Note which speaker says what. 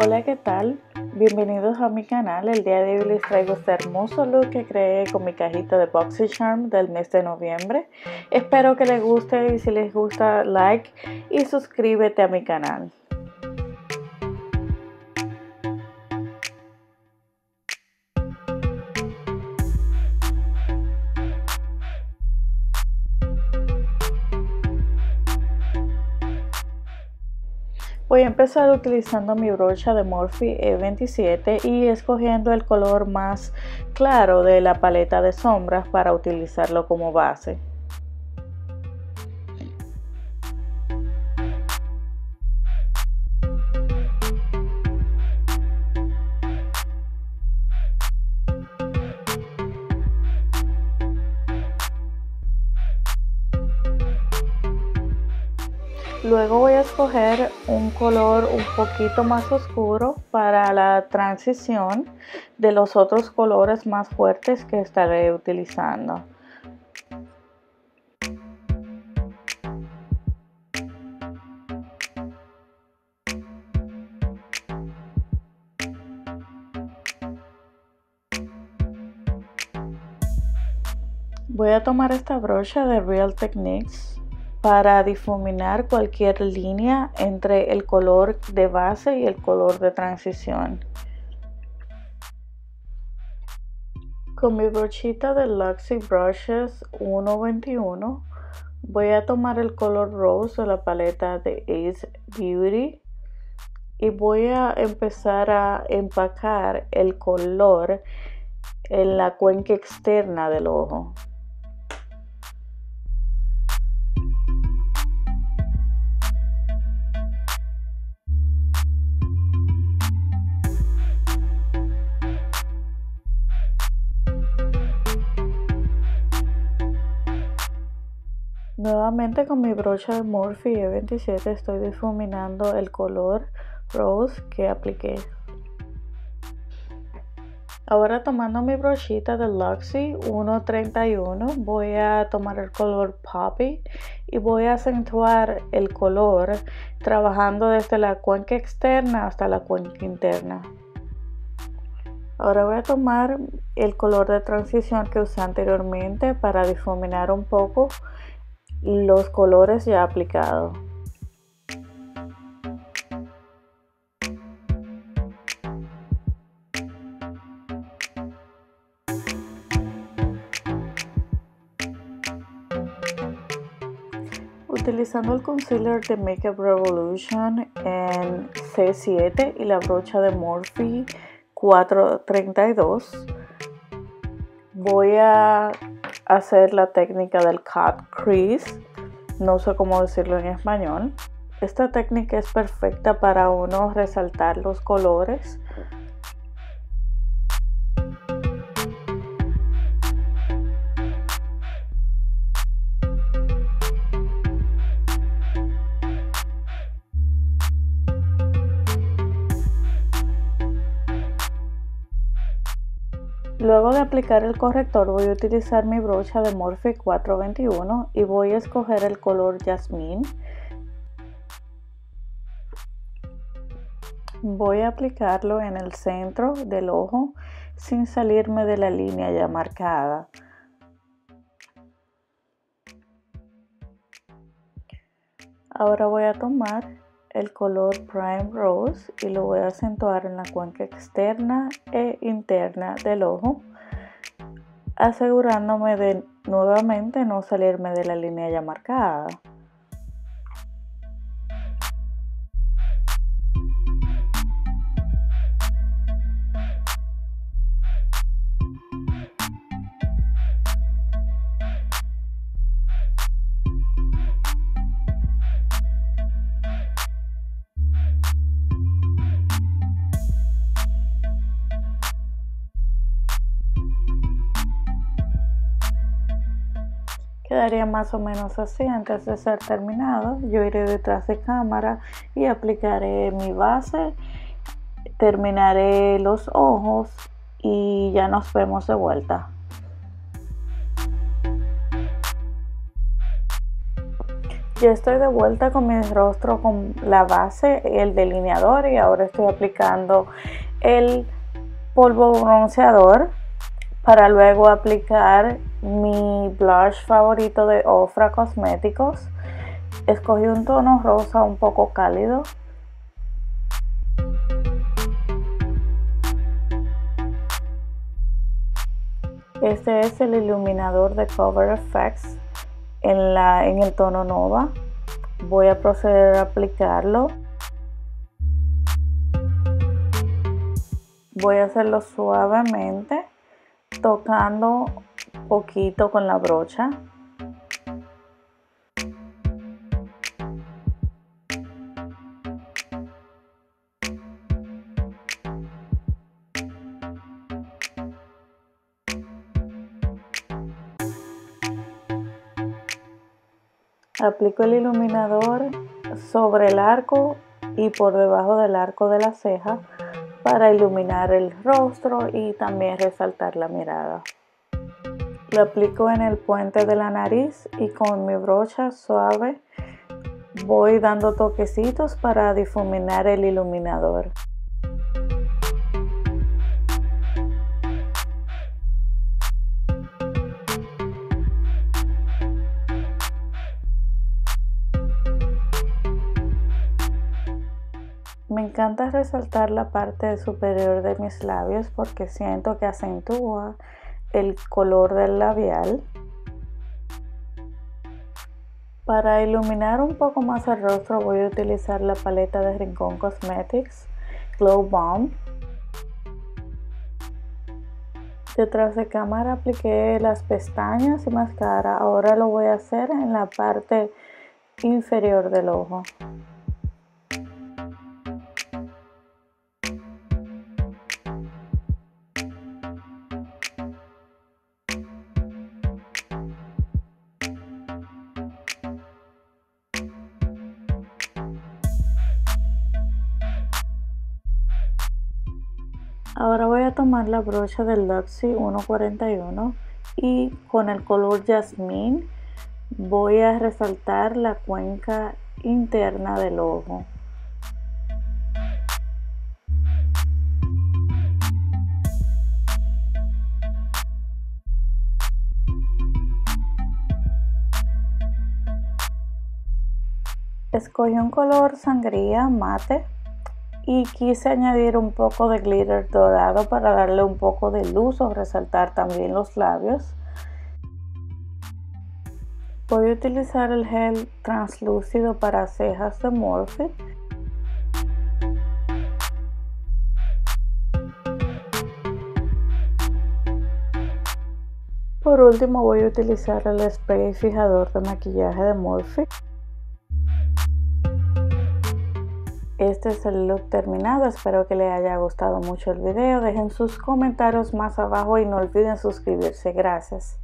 Speaker 1: Hola, ¿qué tal? Bienvenidos a mi canal. El día de hoy les traigo este hermoso look que creé con mi cajita de Charm del mes de noviembre. Espero que les guste y si les gusta, like y suscríbete a mi canal. Voy a empezar utilizando mi brocha de Morphe E27 y escogiendo el color más claro de la paleta de sombras para utilizarlo como base. Luego voy a escoger un color un poquito más oscuro para la transición de los otros colores más fuertes que estaré utilizando. Voy a tomar esta brocha de Real Techniques para difuminar cualquier línea entre el color de base y el color de transición. Con mi brochita de Luxy Brushes 121 voy a tomar el color rose de la paleta de Ace Beauty y voy a empezar a empacar el color en la cuenca externa del ojo. Nuevamente con mi brocha de Morphe E27 estoy difuminando el color rose que apliqué. Ahora tomando mi brochita de Luxy 131 voy a tomar el color Poppy y voy a acentuar el color trabajando desde la cuenca externa hasta la cuenca interna. Ahora voy a tomar el color de transición que usé anteriormente para difuminar un poco los colores ya aplicados. Utilizando el concealer de Makeup Revolution en C7 y la brocha de Morphe 432, voy a hacer la técnica del cut crease. No sé cómo decirlo en español. Esta técnica es perfecta para uno resaltar los colores Luego de aplicar el corrector voy a utilizar mi brocha de Morphe 421 y voy a escoger el color Jasmine. Voy a aplicarlo en el centro del ojo sin salirme de la línea ya marcada. Ahora voy a tomar el color Prime Rose y lo voy a acentuar en la cuenca externa e interna del ojo, asegurándome de nuevamente no salirme de la línea ya marcada. Quedaría más o menos así. Antes de ser terminado yo iré detrás de cámara y aplicaré mi base terminaré los ojos y ya nos vemos de vuelta. Ya estoy de vuelta con mi rostro con la base, el delineador y ahora estoy aplicando el polvo bronceador para luego aplicar mi blush favorito de Ofra Cosméticos. Escogí un tono rosa un poco cálido. Este es el iluminador de Cover Effects en, la, en el tono Nova. Voy a proceder a aplicarlo. Voy a hacerlo suavemente, tocando poquito con la brocha. Aplico el iluminador sobre el arco y por debajo del arco de la ceja para iluminar el rostro y también resaltar la mirada. Lo aplico en el puente de la nariz y con mi brocha suave voy dando toquecitos para difuminar el iluminador. Me encanta resaltar la parte superior de mis labios porque siento que acentúa el color del labial. Para iluminar un poco más el rostro voy a utilizar la paleta de Rincón Cosmetics Glow Bomb. Detrás de cámara apliqué las pestañas y máscara. Ahora lo voy a hacer en la parte inferior del ojo. Ahora voy a tomar la brocha del Luxy 141 y con el color Jasmine voy a resaltar la cuenca interna del ojo. Escogí un color sangría mate y quise añadir un poco de glitter dorado para darle un poco de luz o resaltar también los labios. Voy a utilizar el gel translúcido para cejas de Morphe. Por último voy a utilizar el spray fijador de maquillaje de Morphe. Este es el look terminado, espero que les haya gustado mucho el video, dejen sus comentarios más abajo y no olviden suscribirse, gracias.